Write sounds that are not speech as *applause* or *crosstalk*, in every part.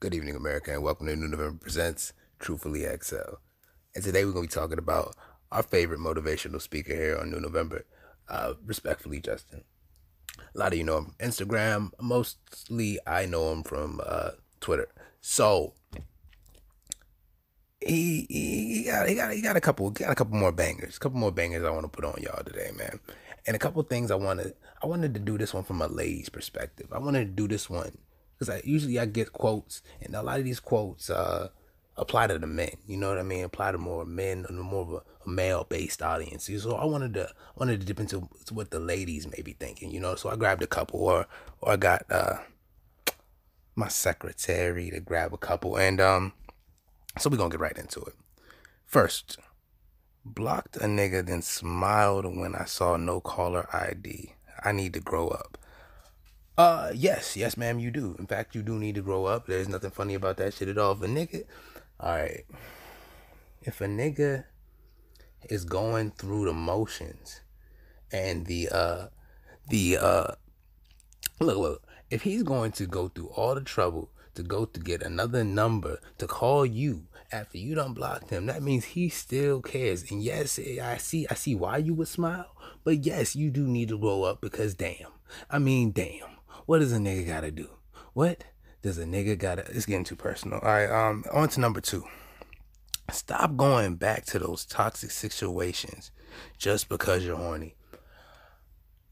Good evening, America, and welcome to New November Presents Truthfully XL. And today we're going to be talking about our favorite motivational speaker here on New November, uh, respectfully, Justin. A lot of you know him from Instagram. Mostly, I know him from uh, Twitter. So he, he he got he got he got a couple got a couple more bangers, a couple more bangers I want to put on y'all today, man. And a couple things I wanted I wanted to do this one from a lady's perspective. I wanted to do this one because I usually I get quotes, and a lot of these quotes uh, apply to the men. You know what I mean? Apply to more men more of a, a male based audience. So I wanted to wanted to dip into what the ladies may be thinking. You know, so I grabbed a couple, or or I got uh, my secretary to grab a couple, and um so we're gonna get right into it. First, blocked a nigga, then smiled when I saw no caller ID. I need to grow up. Uh, yes, yes, ma'am, you do. In fact, you do need to grow up. There's nothing funny about that shit at all. If a nigga, all right, if a nigga is going through the motions and the uh the uh look look if he's going to go through all the trouble to go to get another number to call you after you don't block him, that means he still cares. And yes, I see I see why you would smile, but yes, you do need to grow up because damn. I mean damn. What does a nigga gotta do? What does a nigga gotta it's getting too personal. Alright, um on to number two. Stop going back to those toxic situations just because you're horny.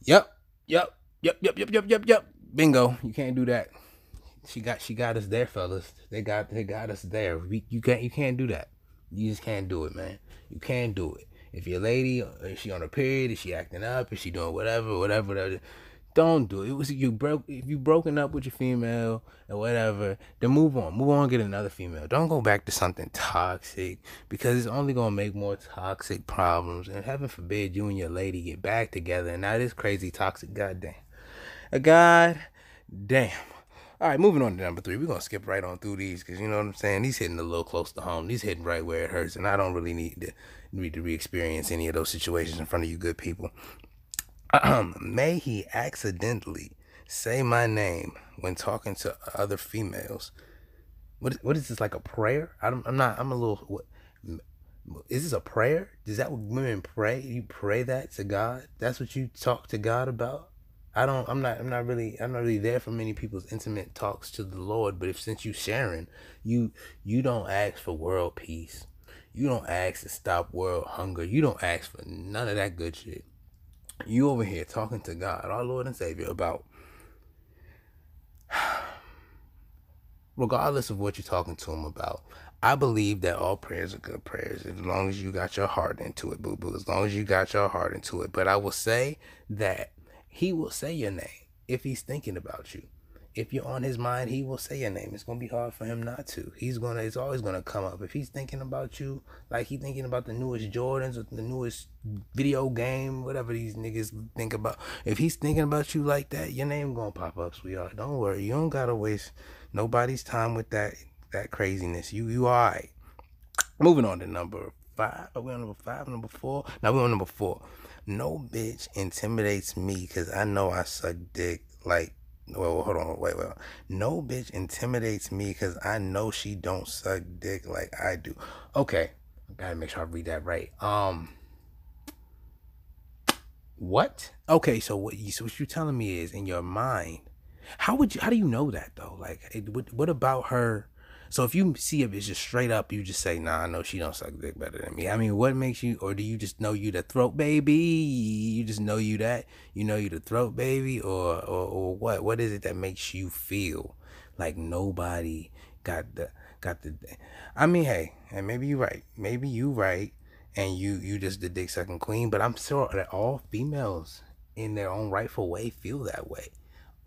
Yep, yep, yep, yep, yep, yep, yep, yep. Bingo. You can't do that she got she got us there, fellas. They got they got us there. We, you can't you can't do that. You just can't do it, man. You can't do it. If your lady, is she on her period? Is she acting up? Is she doing whatever, whatever, whatever? Don't do it. It was you broke. If you broken up with your female or whatever, then move on. Move on. Get another female. Don't go back to something toxic because it's only gonna make more toxic problems. And heaven forbid you and your lady get back together. And now this crazy toxic. Goddamn. A god damn. All right, moving on to number three. We're gonna skip right on through these because you know what I'm saying. These hitting a little close to home. These hitting right where it hurts, and I don't really need to need to re-experience any of those situations in front of you good people. *clears throat* May he accidentally say my name when talking to other females. What what is this like a prayer? I'm I'm not. I'm a little. What, is this a prayer? Does that what women pray? You pray that to God? That's what you talk to God about? I don't I'm not I'm not really I'm not really there for many people's intimate talks to the Lord, but if since you sharing, you you don't ask for world peace. You don't ask to stop world hunger. You don't ask for none of that good shit. You over here talking to God, our Lord and Savior, about *sighs* regardless of what you're talking to him about, I believe that all prayers are good prayers as long as you got your heart into it, boo boo. As long as you got your heart into it. But I will say that he will say your name if he's thinking about you. If you're on his mind, he will say your name. It's gonna be hard for him not to. He's gonna. It's always gonna come up. If he's thinking about you, like he's thinking about the newest Jordans or the newest video game, whatever these niggas think about. If he's thinking about you like that, your name gonna pop up, sweetheart. Don't worry. You don't gotta waste nobody's time with that that craziness. You you alright. Moving on to number five. Are we on number five? Number four? Now we're on number four. No bitch intimidates me because I know I suck dick. Like, well, hold on, wait, wait. No bitch intimidates me because I know she don't suck dick like I do. Okay, gotta make sure I read that right. Um, what? Okay, so what you so what you telling me is in your mind. How would you? How do you know that though? Like, what, what about her? So if you see a bitch just straight up, you just say, "Nah, I know she don't suck dick better than me." I mean, what makes you, or do you just know you the throat baby? You just know you that you know you the throat baby, or or, or what? What is it that makes you feel like nobody got the got the? I mean, hey, and maybe you right, maybe you right, and you you just the dick sucking queen. But I'm sure that all females in their own rightful way feel that way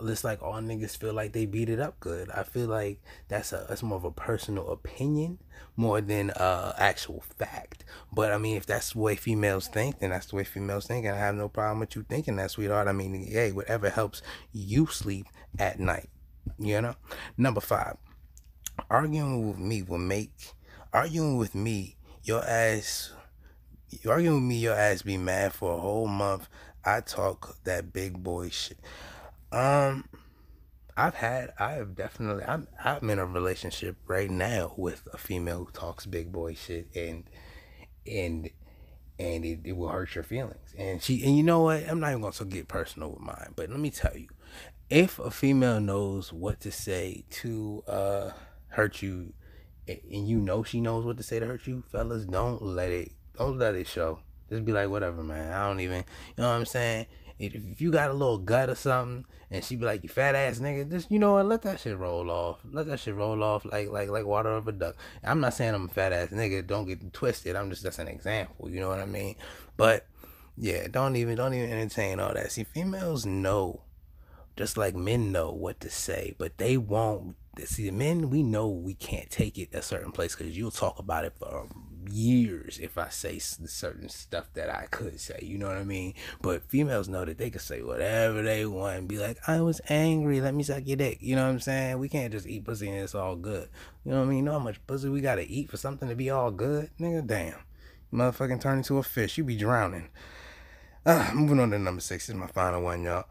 it's like all niggas feel like they beat it up good. I feel like that's a that's more of a personal opinion more than uh actual fact. But I mean, if that's the way females think, then that's the way females think, and I have no problem with you thinking that, sweetheart. I mean, hey, whatever helps you sleep at night, you know. Number five, arguing with me will make arguing with me your ass. You arguing with me, your ass be mad for a whole month. I talk that big boy shit. Um, I've had, I have definitely, I'm, I'm in a relationship right now with a female who talks big boy shit, and and and it, it will hurt your feelings. And she, and you know what? I'm not even gonna get personal with mine, but let me tell you, if a female knows what to say to uh hurt you, and you know she knows what to say to hurt you, fellas, don't let it, don't let it show. Just be like, whatever, man. I don't even, you know what I'm saying? If you got a little gut or something, and she be like, "You fat ass nigga," just you know what? Let that shit roll off. Let that shit roll off like like like water of a duck. I'm not saying I'm a fat ass nigga. Don't get twisted. I'm just that's an example. You know what I mean? But yeah, don't even don't even entertain all that. See, females know, just like men know what to say, but they won't. See, the men we know we can't take it a certain place because you'll talk about it for um, years if I say certain stuff that I could say. You know what I mean? But females know that they can say whatever they want and be like, I was angry. Let me suck your dick. You know what I'm saying? We can't just eat pussy and it's all good. You know what I mean? You know how much pussy we gotta eat for something to be all good? Nigga, damn. Motherfucking turn into a fish. You be drowning. Uh, moving on to number six. This is my final one, y'all.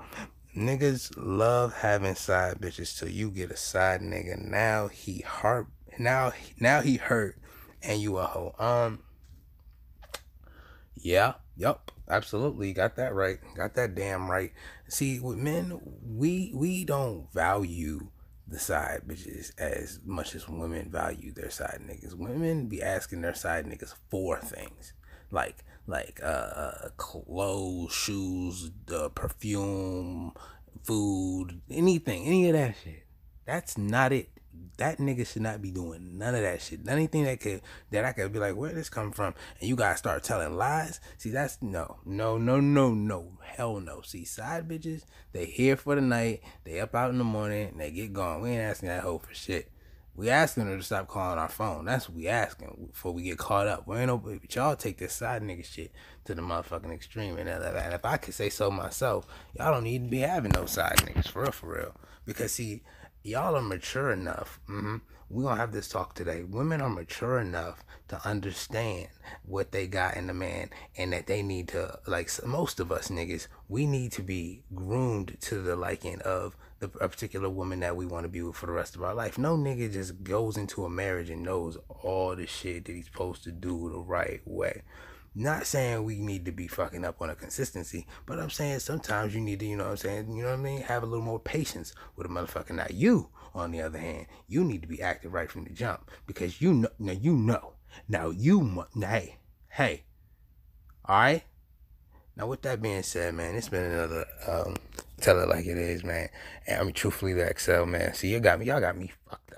Niggas love having side bitches till you get a side nigga. Now he heart now now he hurt and you a hoe. Um, yeah, yep, absolutely, got that right, got that damn right. See, with men, we we don't value the side bitches as much as women value their side niggas. Women be asking their side niggas for things like like uh, uh clothes, shoes, uh, perfume, food, anything, any of that shit. That's not it that nigga should not be doing none of that shit. Anything that could that I could be like, where this come from? And you guys start telling lies. See, that's no, no, no, no, no, hell no. See, side bitches, they here for the night. They up out in the morning and they get gone. We ain't asking that hoe for shit. We asking her to stop calling our phone. That's what we asking before we get caught up. We ain't no, but y'all take this side nigga shit to the motherfucking extreme. And, and if I could say so myself, y'all don't need to be having no side niggas for real, for real. Because see, y'all are mature enough. Mm-hmm. We're going to have this talk today. Women are mature enough to understand what they got in the man and that they need to, like most of us niggas, we need to be groomed to the liking of the, a particular woman that we want to be with for the rest of our life. No nigga just goes into a marriage and knows all the shit that he's supposed to do the right way. Not saying we need to be fucking up on a consistency, but I'm saying sometimes you need to, you know what I'm saying, you know what I mean, have a little more patience with a motherfucker. Now you, on the other hand, you need to be active right from the jump because you know, now you know, now you, now, hey, hey, all right. Now with that being said, man, it's been another um, tell it like it is, man. And I mean, truthfully, the XL, man. See, you got me, y'all got me fucked